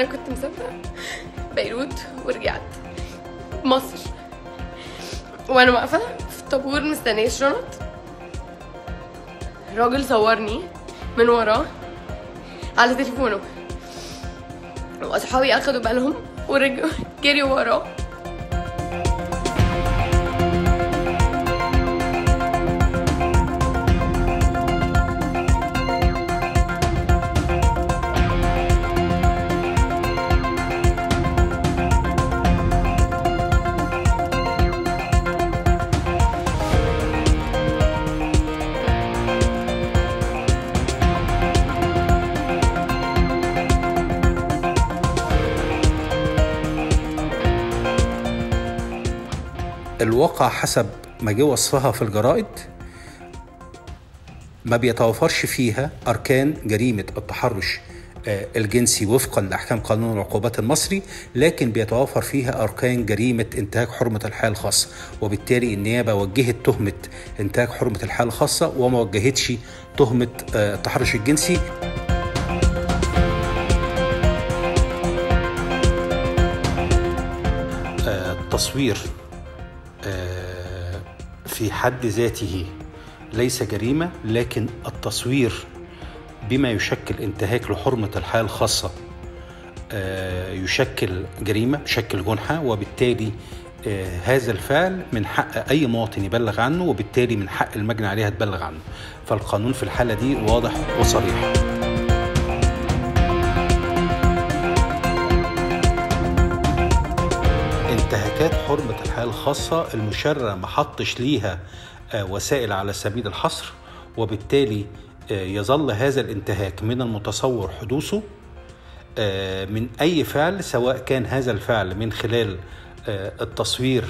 أنا كنت مسافرة بيروت ورجعت مصر. وأنا واقفة في الطابور مستنية الشنط. راجل صورني من وراه على تليفونه. وأصحابي أخدوا بالهم ورجعوا جريوا وراه. الواقع حسب ما جه وصفها في الجرائد ما بيتوافرش فيها أركان جريمة التحرش آه، الجنسي وفقا لأحكام قانون العقوبات المصري لكن بيتوافر فيها أركان جريمة انتهاك حرمة الحياة الخاصة. وبالتالي النيابة وجهت تهمة انتهاك حرمة الحياة الخاصة وما وجهتش تهمة آه، التحرش الجنسي. آه، التصوير آه، في حد ذاته ليس جريمة لكن التصوير بما يشكل انتهاك لحرمة الحياة الخاصة آه، يشكل جريمة يشكل جنحة وبالتالي آه، هذا الفعل من حق أي مواطن يبلغ عنه وبالتالي من حق المجني عليها تبلغ عنه. فالقانون في الحالة دي واضح وصريح. انتهاكات حرمة الحياة الخاصة المشرع ما حطش ليها آه، وسائل على سبيل الحصر وبالتالي آه، يظل هذا الانتهاك من المتصور حدوثه آه، من أي فعل سواء كان هذا الفعل من خلال التصوير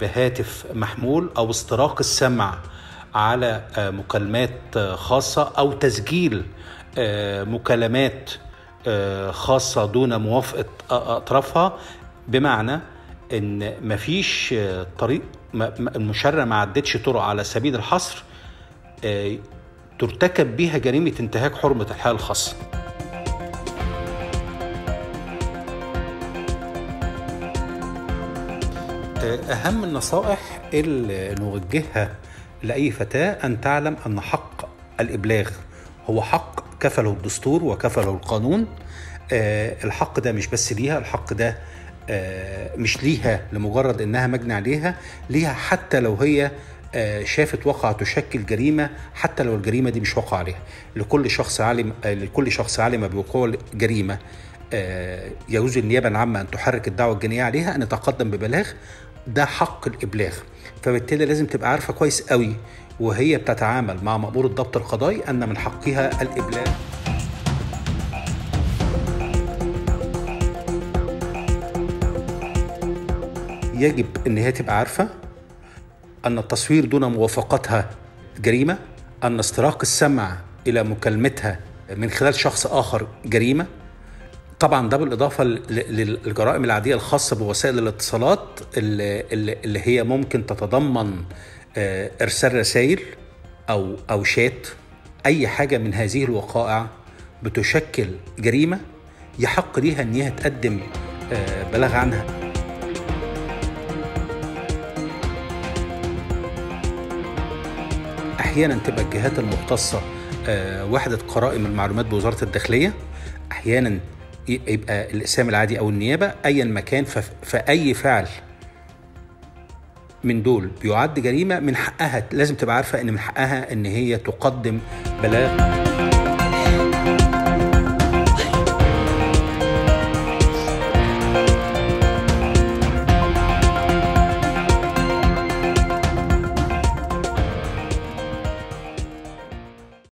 بهاتف محمول أو استراق السمع على مكالمات خاصة أو تسجيل مكالمات خاصة دون موافقة أطرافها بمعنى إن مفيش طريق المشرع ما عدتش طرق على سبيل الحصر آه، ترتكب بيها جريمة انتهاك حرمة الحياة الخاصة. آه، أهم النصائح اللي نوجهها لأي فتاة أن تعلم أن حق الإبلاغ هو حق كفله الدستور وكفله القانون. آه، الحق ده مش بس ليها الحق ده مش ليها لمجرد إنها مجني عليها ليها حتى لو هي آه، شافت واقعة تشكل جريمة حتى لو الجريمة دي مش واقع عليها. لكل شخص عالم آه، لكل شخص عالم بوقوع جريمة آه، يجوز النيابة العامة أن تحرك الدعوة الجنائية عليها أن يتقدم ببلاغ. ده حق الإبلاغ. فبالتالي لازم تبقى عارفة كويس قوي وهي بتتعامل مع مأمور الضبط القضائي أن من حقها الإبلاغ. يجب إن هي تبقى عارفة أن التصوير دون موافقتها جريمة أن استراق السمع إلى مكالمتها من خلال شخص آخر جريمة. طبعا ده بالإضافة للجرائم العادية الخاصة بوسائل الاتصالات اللي هي ممكن تتضمن آه، إرسال رسائل أو أو شات. أي حاجة من هذه الوقائع بتشكل جريمة يحق ليها إن هي تقدم آه، بلاغ عنها. أحيانا تبقى الجهات المختصة آه، وحدة قرائم المعلومات بوزارة الداخلية. أحيانا يبقى الأسام العادي أو النيابة ايا ما كان فف- فأي فعل من دول بيعد جريمة من حقها. لازم تبقى عارفة إن من حقها إن هي تقدم بلاغ